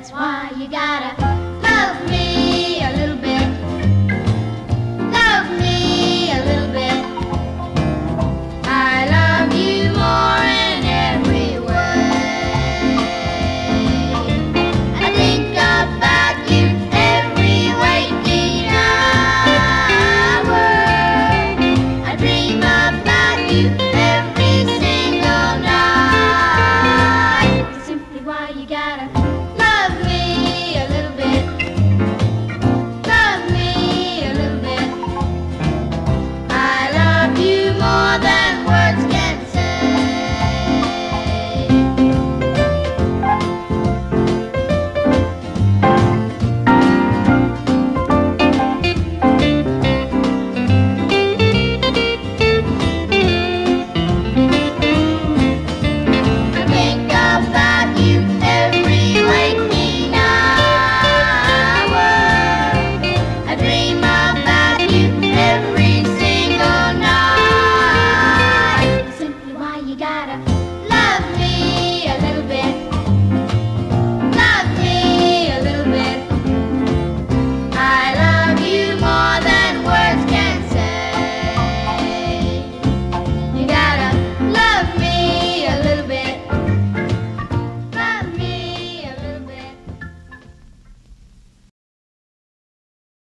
That's why you gotta love me a little bit. Love me a little bit. I love you more in every way. I think about you every waking hour. I dream about you every single night. Simply why you gotta.